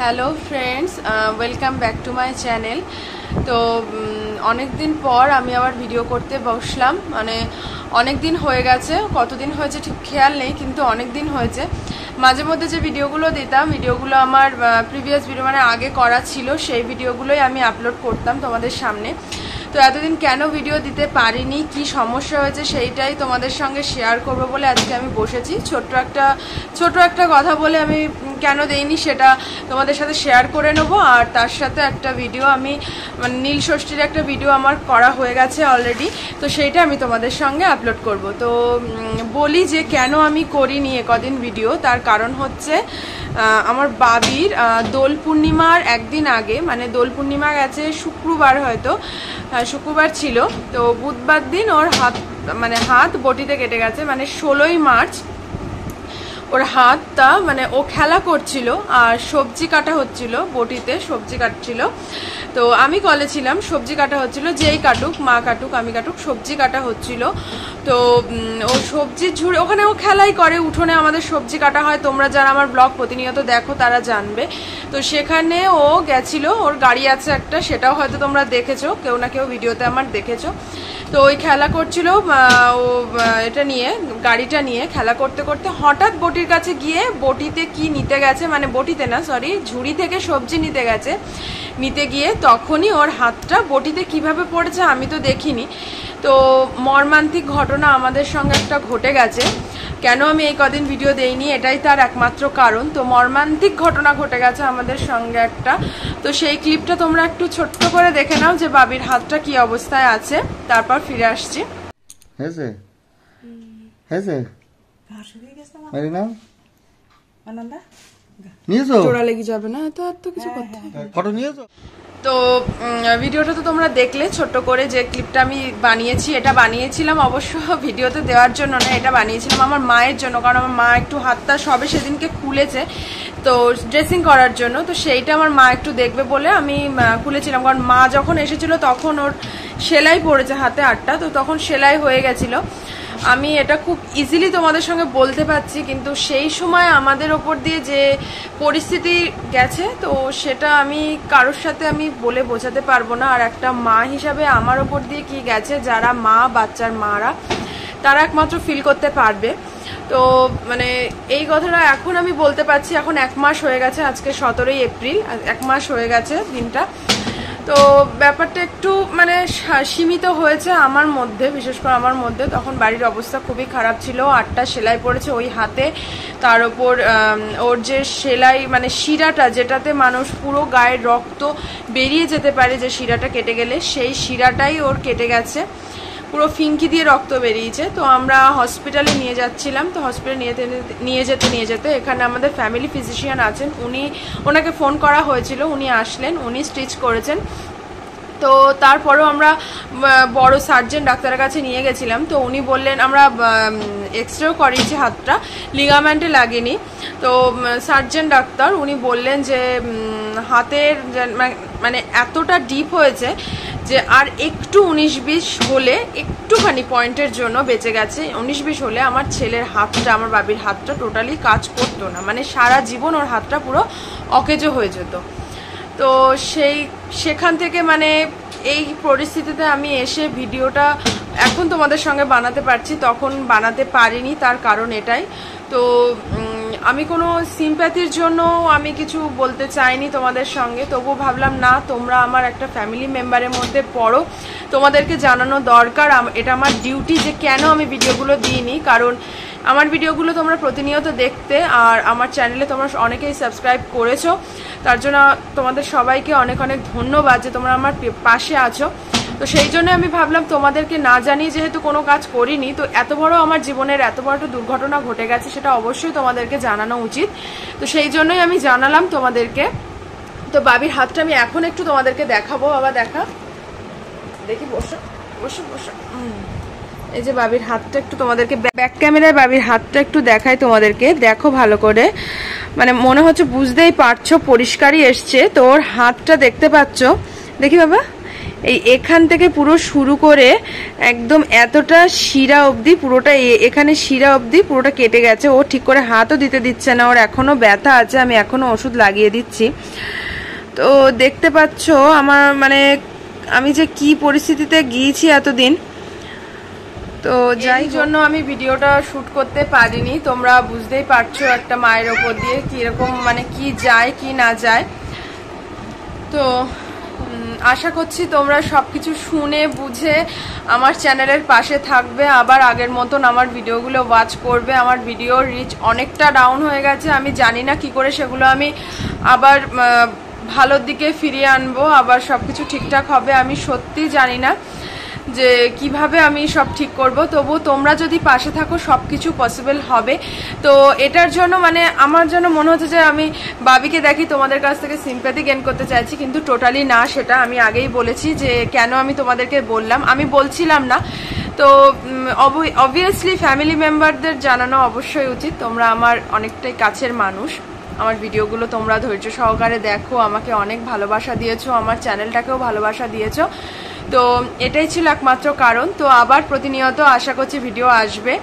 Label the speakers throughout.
Speaker 1: Hello friends welcome back to my channel তো অনেক দিন পর আমি আবার ভিডিও করতে বসলাম। মানে অনেক দিন হয়ে গেছে। কতদিন হয়েছে ঠিক খেয়াল নেই, কিন্তু অনেক দিন হয়েছে। মাঝে মধ্যে যে ভিডিওগুলো দিতাম ভিডিওগুলো আমার প্রিভিয়াস ভিডিও মানে আগে করা ছিল, সেই ভিডিওগুলোই আমি আপলোড করতাম তোমাদের সামনে। তো এতদিন কেন ভিডিও দিতে পারিনি? কি সমস্যা হয়েছে সেইটাই তোমাদের সঙ্গে শেয়ার করব বলে আজকে আমি বসেছি। ছোট্ট একটা ছোট একটা কথা বলে আমি কেন দেইনি সেটা তোমাদের সাথে শেয়ার করে নেব। আর তার সাথে একটা ভিডিও আমি মানে নীল ষষ্ঠীর একটা ভিডিও আমার করা হয়ে গেছে অলরেডি তো সেইটা আমি তোমাদের সঙ্গে আপলোড করব। তো বলি যে কেন আমি করিনি কদিন ভিডিও তার কারণ হচ্ছে আমার বাবির দোল পূর্ণিমার একদিন আগে মানে দোল পূর্ণিমা গেছে শুক্রবার হয়তো শুক্রবার ছিল, তো বুধবার দিন ওর হাত মানে হাত বটিতে কেটে গেছে মানে ষোলোই মার্চ ওর হাতটা মানে ও খেলা করছিল আর সবজি কাটা হচ্ছিল, বটিতে সবজি কাটছিল। তো আমি কলে ছিলাম, সবজি কাটা হচ্ছিল, যেই কাটুক, মা কাটুক, আমি কাটুক, সবজি কাটা হচ্ছিল। তো ও সবজি ঝুড়ে, ওখানে ও খেলাই করে, উঠোনে আমাদের সবজি কাটা হয়, তোমরা যারা আমার ব্লগ প্রতিনিয়ত দেখো, তারা জানবে। তো সেখানে ও গেছিল, ওর গাড়ি আছে একটা, সেটাও হয়তো তোমরা দেখেছ, কেউ না কেউ ভিডিওতে আমার দেখেছ। তো ওই খেলা করছিল ও এটা নিয়ে, গাড়িটা নিয়ে খেলা করতে করতে হঠাৎ বটির কাছে গিয়ে বটিতে কি নিতে গেছে মানে বটিতে না সরি ঝুড়ি থেকে সবজি নিতে গেছে। নিতে গিয়ে তখনই ওর হাতটা বটিতে কীভাবে পড়েছে আমি তো দেখিনি। তো মর্মান্তিক ঘটনা আমাদের সঙ্গে একটা ঘটে গেছে। কেন আমি এই কদিন ভিডিও দেইনি? এটাই তার একমাত্র কারণ। তো মর্মান্তিক ঘটনা ঘটে গেছে আমাদের সঙ্গে একটা। তো সেই ক্লিপটা তোমরা একটু ছোট্ট করে দেখে নাও যে বাবির হাতটা কি অবস্থায় আছে। তারপর ফিরে আসছি।
Speaker 2: হয়েছে হয়েছে নিয়েছো
Speaker 1: জোড়া লেগে যাবে না তো আর তো কিছু করতে
Speaker 2: ফটো নিয়েছো
Speaker 1: তো ভিডিওটা তো তোমরা দেখলে, ছোট্ট করে যে ক্লিপটা আমি বানিয়েছি, এটা বানিয়েছিলাম, অবশ্য ভিডিওতে দেওয়ার জন্য না, এটা বানিয়েছিলাম আমার মায়ের জন্য, কারণ আমার মা একটু হাতটা সবে সেদিনকে খুলেছে, তো ড্রেসিং করার জন্য, তো সেইটা আমার মা একটু দেখবে বলে আমি খুলেছিলাম, কারণ মা যখন এসেছিল তখন ওর সেলাই পড়েছে হাতে আটটা, তো তখন সেলাই হয়ে গেছিল। আমি এটা খুব ইজিলি তোমাদের সঙ্গে বলতে পারছি, কিন্তু সেই সময় আমাদের ওপর দিয়ে যে পরিস্থিতি গেছে, তো সেটা আমি কারোর সাথে আমি বলে বোঝাতে পারব না। আর একটা মা হিসাবে আমার ওপর দিয়ে কি গেছে, যারা মা, বাচ্চার মারা, তারা একমাত্র ফিল করতে পারবে। তো মানে এই কথাটা এখন আমি বলতে পারছি, এখন এক মাস হয়ে গেছে, আজকে সতেরোই এপ্রিল, এক মাস হয়ে গেছে দিনটা। তো ব্যাপারটা একটু মানে সীমিত হয়েছে আমার মধ্যে, বিশেষ করে আমার মধ্যে। তখন বাড়ির অবস্থা খুবই খারাপ ছিল। আটটা সেলাই পড়েছে ওই হাতে। তার ওপর ওর যে সেলাই মানে শিরাটা, যেটাতে মানুষ পুরো গায়ের রক্ত বেরিয়ে যেতে পারে যে শিরাটা কেটে গেলে, সেই শিরাটাই ওর কেটে গেছে। পুরো ফিঙ্কি দিয়ে রক্ত বেরিয়েছে। তো আমরা হসপিটালে নিয়ে যাচ্ছিলাম। তো হসপিটালে নিয়ে নিয়ে যেতে নিয়ে যেতে এখানে আমাদের ফ্যামিলি ফিজিশিয়ান আছেন। উনি, ওনাকে ফোন করা হয়েছিল। উনি আসলেন, উনি স্টিচ করেছেন। তো তারপরেও আমরা বড় সার্জেন ডাক্তারের কাছে নিয়ে গেছিলাম। তো উনি বললেন, আমরা এক্স রেও করিয়েছি হাতটা। লিগামেন্টে লাগেনি। তো সার্জেন ডাক্তার উনি বললেন যে হাতের মানে এতটা ডিপ হয়েছে যে আর একটু উনিশ বিশ হলে একটুখানি পয়েন্টের জন্য বেঁচে গেছে। উনিশ বিশ হলে আমার ছেলের হাতটা, আমার বাবির হাতটা টোটালি কাজ করতো না। মানে সারা জীবন ওর হাতটা পুরো অকেজো হয়ে যেত। তো সেই, সেখান থেকে মানে এই পরিস্থিতিতে আমি এসে ভিডিওটা এখন তোমাদের সঙ্গে বানাতে পারছি, তখন বানাতে পারিনি, তার কারণ এটাই। তো আমি কোনো সিম্প্যাথির জন্য আমি কিছু বলতে চাইনি তোমাদের সঙ্গে। তবু ভাবলাম, না, তোমরা আমার একটা ফ্যামিলি মেম্বারের মধ্যে পড়ো। তোমাদেরকে জানানো দরকার এটা আমার ডিউটি যে কেন আমি ভিডিওগুলো দিইনি। কারণ আমার ভিডিওগুলো তোমরা প্রতিনিয়ত দেখতে আর আমার চ্যানেলে তোমরা অনেকেই সাবস্ক্রাইব করেছ। তার জন্য তোমাদের সবাইকে অনেক অনেক ধন্যবাদ যে তোমরা আমার পাশে আছো। তো সেই জন্য আমি ভাবলাম তোমাদেরকে না জানিয়ে যেহেতু কোনো কাজ করিনি, তো এত বড় আমার জীবনের এত বড় একটা দুর্ঘটনা ঘটে গেছে সেটা অবশ্যই তোমাদেরকে জানানো উচিত। তো সেই জন্যই আমি জানালাম তোমাদেরকে। তো বাবির হাতটা আমি এখন একটু তোমাদেরকে দেখাবো, বাবা দেখা। দেখি, বসো বসো বসো। এই যে বাবির হাতটা একটু তোমাদেরকে ব্যাক ক্যামেরায় বাবির হাতটা একটু দেখাই তোমাদেরকে। দেখো ভালো করে। মানে মনে হচ্ছে বুঝতেই পারছ, পরিষ্কারই এসছে। তো ওর হাতটা দেখতে পাচ্ছ? দেখি বাবা। এই এখান থেকে পুরো শুরু করে একদম এতটা শিরা অবধি পুরোটা এখানে শিরা অবধি পুরোটা কেটে গেছে। ও ঠিক করে হাতও দিতে দিচ্ছে না। ওর এখনও ব্যথা আছে। আমি এখনও ওষুধ লাগিয়ে দিচ্ছি। তো দেখতে পাচ্ছ আমার মানে আমি যে কি পরিস্থিতিতে গিয়েছি এতদিন তো যাই জন্য আমি ভিডিওটা শুট করতে পারিনি। তোমরা বুঝতেই পারছ একটা মায়ের ওপর দিয়ে কীরকম মানে কি যায়, কি না যায়। তো আশা করছি তোমরা সবকিছু শুনে, বুঝে আমার চ্যানেলের পাশে থাকবে। আবার আগের মতন আমার ভিডিওগুলো ওয়াচ করবে। আমার ভিডিওর রিচ অনেকটা ডাউন হয়ে গেছে। আমি জানি না কি করে সেগুলো আমি আবার ভালোর দিকে ফিরিয়ে আনব। আবার সবকিছু ঠিকঠাক হবে, আমি সত্যি জানি না। যে কীভাবে আমি সব ঠিক করব। তবু তোমরা যদি পাশে থাকো সব কিছু পসিবল হবে। তো এটার জন্য মানে আমার জন্য মনে হচ্ছে যে আমি বাবিকে দেখি, তোমাদের কাছ থেকে সিম্প্যাথি গেন করতে চাইছি, কিন্তু টোটালি না, সেটা আমি আগেই বলেছি যে কেন আমি তোমাদেরকে বললাম। আমি বলছিলাম না। তো অবভিয়াসলি ফ্যামিলি মেম্বারদের জানানো অবশ্যই উচিত। তোমরা আমার অনেকটাই কাছের মানুষ। আমার ভিডিওগুলো তোমরা ধৈর্য সহকারে দেখো, আমাকে অনেক ভালোবাসা দিয়েছ, আমার চ্যানেলটাকেও ভালোবাসা দিয়েছ। তো এটাই ছিল একমাত্র কারণ। তো আবার প্রতিনিয়ত আশা করছি ভিডিও আসবে।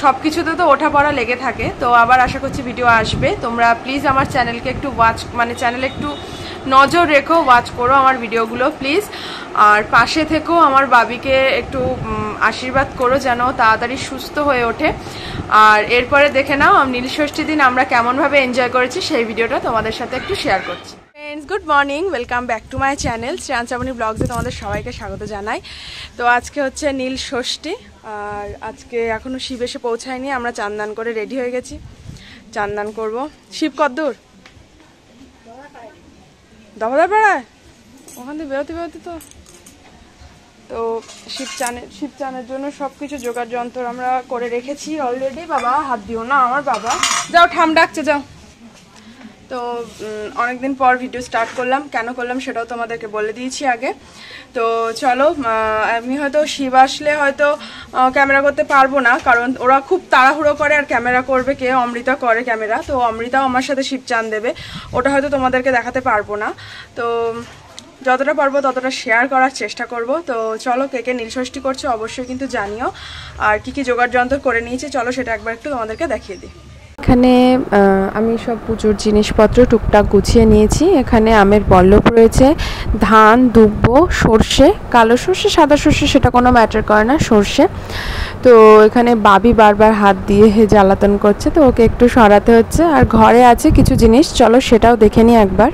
Speaker 1: সব কিছুতে তো ওঠা পড়া লেগে থাকে। তো আবার আশা করছি ভিডিও আসবে। তোমরা প্লিজ আমার চ্যানেলকে একটু ওয়াচ মানে চ্যানেলে একটু নজর রেখো ওয়াচ করো আমার ভিডিওগুলো প্লিজ আর পাশে থেকেও আমার বাবিকে একটু আশীর্বাদ করো যেন তাড়াতাড়ি সুস্থ হয়ে ওঠে। আর এরপরে দেখে নাও, নীল ষষ্ঠী দিন আমরা কেমনভাবে এনজয় করেছি, সেই ভিডিওটা তোমাদের সাথে একটু শেয়ার করছি। Friends good morning welcome back to my channel Shreyan Chamni ব্লগসে তোমাদের সবাইকে স্বাগত জানাই। তো আজকে হচ্ছে নীল ষষ্ঠী, আর আজকে এখনও শিব এসে পৌঁছায়নি, আমরা চান্দান করে রেডি হয়ে গেছি। চান্দান করব। শিব কদ্দূর? দফাদার পাড়ায় ওখান থেকে বেরোতে বেরোতে তো। তো শিব চানের শিব চানের জন্য সব কিছু জোগাড় যন্ত্র আমরা করে রেখেছি অলরেডি বাবা, হাত দিও না, আমার বাবা। যাও, ঠাম ডাকছে, যাও। তো অনেকদিন পর ভিডিও স্টার্ট করলাম। কেন করলাম সেটাও তোমাদেরকে বলে দিয়েছি আগে। তো চলো আমি হয়তো শিব আসলে হয়তো ক্যামেরা করতে পারব না, কারণ ওরা খুব তাড়াহুড়ো করে আর ক্যামেরা করবে, কে অমৃতা করে ক্যামেরা তো অমৃতাও আমার সাথে শিব চান দেবে। ওটা হয়তো তোমাদেরকে দেখাতে পারব না। তো, যতটা পারব ততটা শেয়ার করার চেষ্টা করব। তো চলো, কে কে নীলষষ্ঠী করছ অবশ্যই কিন্তু জানিও। আর কি কি জোগাড় যন্ত্র করে নিয়েছে, চলো সেটা একবার একটু তোমাদেরকে দেখিয়ে দিই। এখানে আমি সব পুজোর জিনিসপত্র টুকটাক গুছিয়ে নিয়েছি। এখানে আমের পল্লব রয়েছে, ধান, দুব্ব, সর্ষে, কালো সর্ষে, সাদা সর্ষে, সেটা কোনো ম্যাটার করে না, সর্ষে। তো এখানে বাবি বারবার হাত দিয়ে জ্বালাতন করছে, তো ওকে একটু সরাতে হচ্ছে। আর ঘরে আছে কিছু জিনিস, চলো সেটাও দেখে নিই একবার।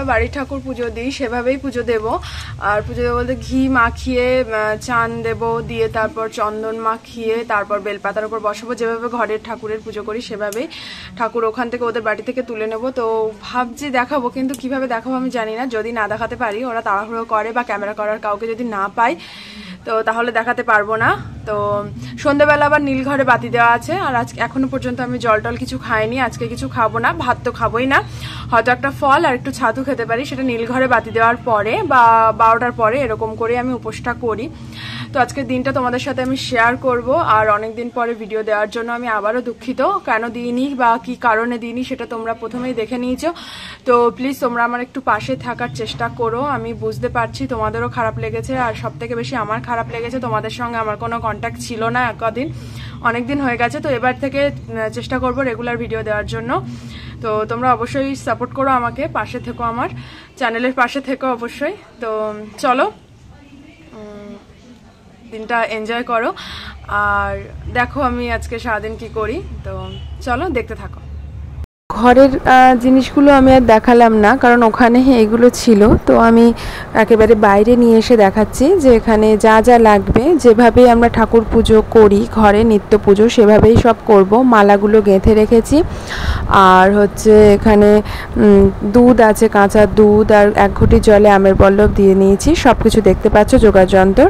Speaker 1: আমরা বাড়ি ঠাকুর পুজো দিই, সেভাবেই পুজো দেব। আর পুজো দেবো বলতে ঘি মাখিয়ে চান দেব, দিয়ে তারপর চন্দন মাখিয়ে, তারপর বেলপাতার উপর বসাবো। যেভাবে ঘরের ঠাকুরের পুজো করি, সেভাবেই ঠাকুর ওখান থেকে ওদের বাড়ি থেকে তুলে নেব। তো ভাবছি দেখাবো, কিন্তু কীভাবে দেখাবো আমি জানি না। যদি না দেখাতে পারি, ওরা তাড়াহুড়ো করে বা ক্যামেরা করার কাউকে যদি না পাই তো তাহলে দেখাতে পারব না। তো সন্ধ্যেবেলা আবার নীল ঘরে বাতি দেওয়া আছে, আর আজকে এখনও পর্যন্ত আমি জল টল কিছু খাইনি, আজকে কিছু খাব না, ভাত তো খাবোই না। হয়তো একটা ফল আর একটু ছাতু খেতে পারি, সেটা নীল ঘরে বাতি দেওয়ার পরে বা বারোটার পরে এরকম করে আমি উপোসটা করি। তো আজকের দিনটা তোমাদের সাথে আমি শেয়ার করব, আর অনেক দিন পরে ভিডিও দেওয়ার জন্য আমি আবারও দুঃখিত। কেন দিইনি বা কি কারণে দিইনি সেটা তোমরা প্রথমেই দেখে নিয়েছো। তো প্লিজ তোমরা আমার একটু পাশে থাকার চেষ্টা করো, আমি বুঝতে পারছি তোমাদেরও খারাপ লেগেছে, আর সব থেকে বেশি আমার খারাপ লেগেছে, তোমাদের সঙ্গে আমার কোনো কন্ট্যাক্ট ছিল না কদিন অনেক দিন হয়ে গেছে, তো এবার থেকে চেষ্টা করব রেগুলার ভিডিও দেওয়ার জন্য। তো তোমরা অবশ্যই সাপোর্ট করো আমাকে, পাশে থেকো আমার চ্যানেলের পাশে থেকো অবশ্যই। তো চলো দিনটা এনজয় করো। আর দেখো আমি আজকে সারাদিন কি করি। তো চলো, দেখতে থাকো। ঘরের জিনিসগুলো আমি আর দেখালাম না, কারণ ওখানে এগুলো ছিল। তো আমি একেবারে বাইরে নিয়ে এসে দেখাচ্ছি যে এখানে যা যা লাগবে। যেভাবে আমরা ঠাকুর পুজো করি, ঘরে নিত্য পুজো, সেভাবেই সব করব। মালাগুলো গেঁথে রেখেছি। আর হচ্ছে এখানে দুধ আছে, কাঁচা দুধ, আর এক ঘটি জলে আমের পল্লব দিয়ে নিয়েছি। সব কিছু দেখতে পাচ্ছ যোগাযন্ত্র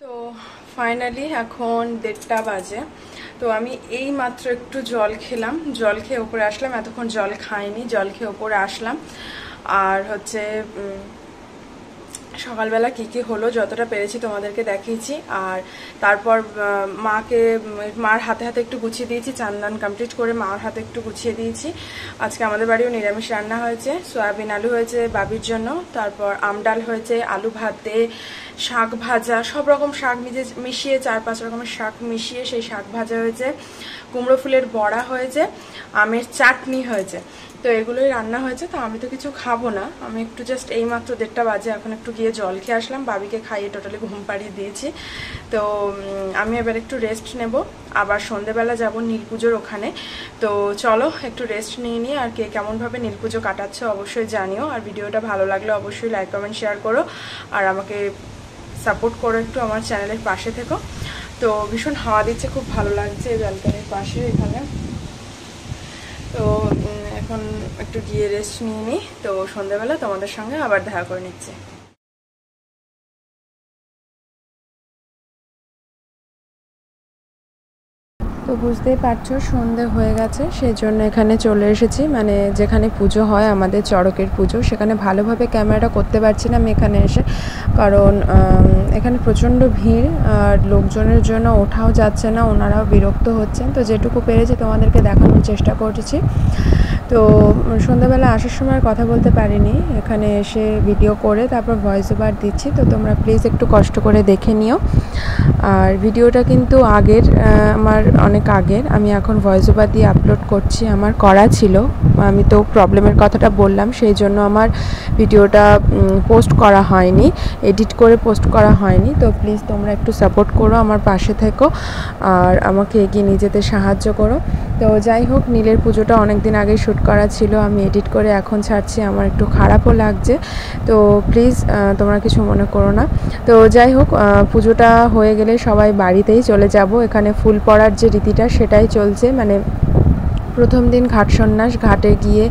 Speaker 1: তো ফাইনালি এখন দেড়টা বাজে। তো আমি এই মাত্র একটু জল খেলাম। জল খেয়ে ওপরে আসলাম। এতক্ষণ জল খাইনি। জল খেয়ে ওপরে আসলাম। আর হচ্ছে সকালবেলা কি কি হলো যতটা পেরেছি তোমাদেরকে দেখিয়েছি। আর তারপর মাকে, মার হাতে হাতে একটু গুছিয়ে দিয়েছি, চান্দান কমপ্লিট করে মার হাতে একটু গুছিয়ে দিয়েছি। আজকে আমাদের বাড়িও নিরামিষ রান্না হয়েছে, সয়াবিন আলু হয়েছে বাবির জন্য, তারপর আমডাল হয়েছে, আলু ভাতে, শাক ভাজা, সব রকম শাক মিজে, মিশিয়ে চার পাঁচ রকমের শাক মিশিয়ে সেই শাক ভাজা হয়েছে, কুমড়ো ফুলের বড়া হয়েছে, আমের চাটনি হয়েছে। তো এগুলোই রান্না হয়েছে, তো আমি তো কিছু খাব না। আমি একটু জাস্ট এই মাত্র দেড়টা বাজে, এখন একটু গিয়ে জল খেয়ে আসলাম। বাবিকে খাইয়ে টোটালি ঘুম পাড়িয়ে দিয়েছি। তো আমি এবার একটু রেস্ট নেব। আবার সন্ধেবেলা যাব নীল পুজোর ওখানে। তো চলো, একটু রেস্ট নিয়ে নিয়ে আর কে কেমনভাবে নীল পুজো কাটাচ্ছে অবশ্যই জানিও। আর ভিডিওটা ভালো লাগলে অবশ্যই লাইক কমেন্ট শেয়ার করো। আর আমাকে সাপোর্ট করো একটু আমার চ্যানেলের পাশে থেকো। তো ভীষণ হাওয়া দিচ্ছে, খুব ভালো লাগছে এই ব্যালকানির পাশে এখানে। এখন একটু গিয়ে রেস্ট নিয়ে নিই তো সন্ধ্যাবেলা তোমাদের সঙ্গে আবার দেখা করে নিচ্ছি। তো বুঝতেই পারছ, সন্ধে হয়ে গেছে সেই জন্য এখানে চলে এসেছি। মানে যেখানে পুজো হয়, আমাদের চড়কের পুজো। সেখানে ভালোভাবে ক্যামেরাটা করতে পারছি না আমি এখানে এসে। কারণ এখানে প্রচণ্ড ভিড়, আর লোকজনের জন্য ওঠাও যাচ্ছে না, ওনারাও বিরক্ত হচ্ছেন। তো যেটুকু পেরেছি তোমাদেরকে দেখানোর চেষ্টা করেছি। তো সন্ধ্যাবেলা আসার সময় কথা বলতে পারিনি। এখানে এসে ভিডিও করে তারপর ভয়েস ওভার দিচ্ছি। তো তোমরা প্লিজ একটু কষ্ট করে দেখে নিও। আর ভিডিওটা কিন্তু আগের আমার অনেক আগের। আমি এখন ভয়েস ওভার দিয়ে আপলোড করছি। আমার করা ছিল। আমি তো প্রবলেমের কথাটা বললাম, সেই জন্য আমার ভিডিওটা পোস্ট করা হয়নি। এডিট করে পোস্ট করা হয়নি। তো প্লিজ তোমরা একটু সাপোর্ট করো আমার পাশে থেকো। আর আমাকে এগিয়ে নিয়ে যেতে সাহায্য করো। তো যাই হোক, নীলের পুজোটা অনেক দিন আগে শ্যুট করা ছিল, আমি এডিট করে এখন ছাড়ছি, আমার একটু খারাপও লাগছে। তো প্লিজ তোমরা কিছু মনে করো না। তো যাই হোক পুজোটা হয়ে গেলে সবাই বাড়িতেই চলে যাব। এখানে ফুল পড়ার যে রীতিটা, সেটাই চলছে। মানে প্রথম দিন ঘাট সন্ন্যাস, ঘাটে গিয়ে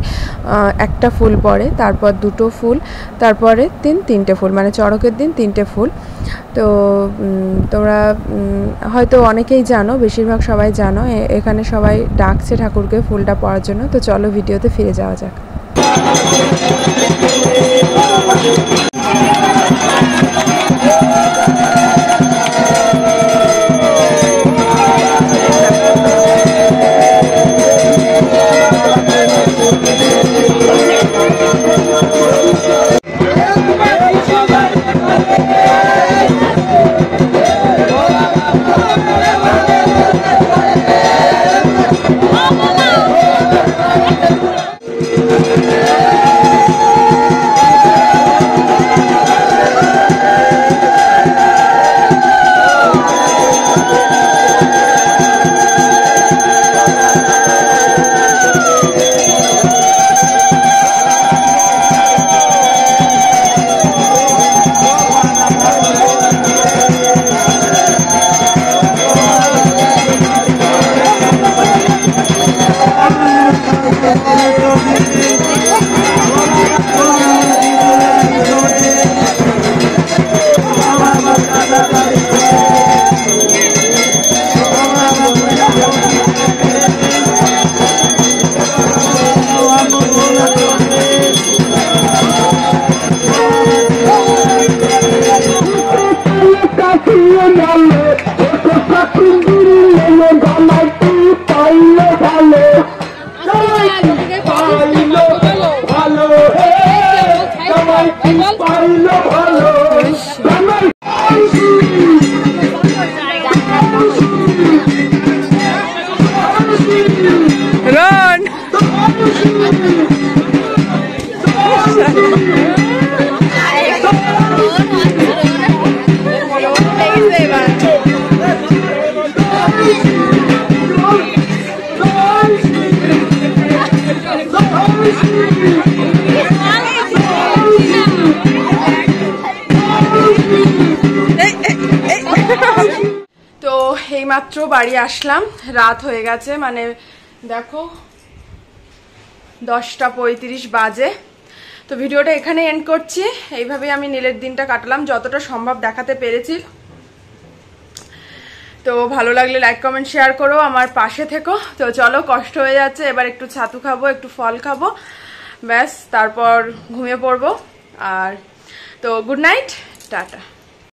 Speaker 1: একটা ফুল পড়ে, তারপর দুটো ফুল, তারপরে দিন তিনটে ফুল মানে চড়কের দিন তিনটে ফুল। তো তোমরা হয়তো অনেকেই জানো, বেশিরভাগ সবাই জানো এখানে সবাই ডাকছে ঠাকুরকে ফুলটা পড়ার জন্য, তো চলো ভিডিওতে ফিরে যাওয়া যাক। রন এইমাত্র বাড়ি আসলাম। রাত হয়ে গেছে মানে দেখো, দশটা পঁয়ত্রিশ বাজে। তো ভিডিওটা এখানে এন্ড করছি। এইভাবেই আমি নীলের দিনটা কাটলাম, যতটা সম্ভব দেখাতে পেরেছি। তো ভালো লাগলে লাইক কমেন্ট শেয়ার করো, আমার পাশে থেকো। তো চলো, কষ্ট হয়ে যাচ্ছে, এবার একটু ছাতু খাব, একটু ফল খাব। ব্যাস, তারপর ঘুমিয়ে পড়ব। আর তো গুড নাইট টাটা।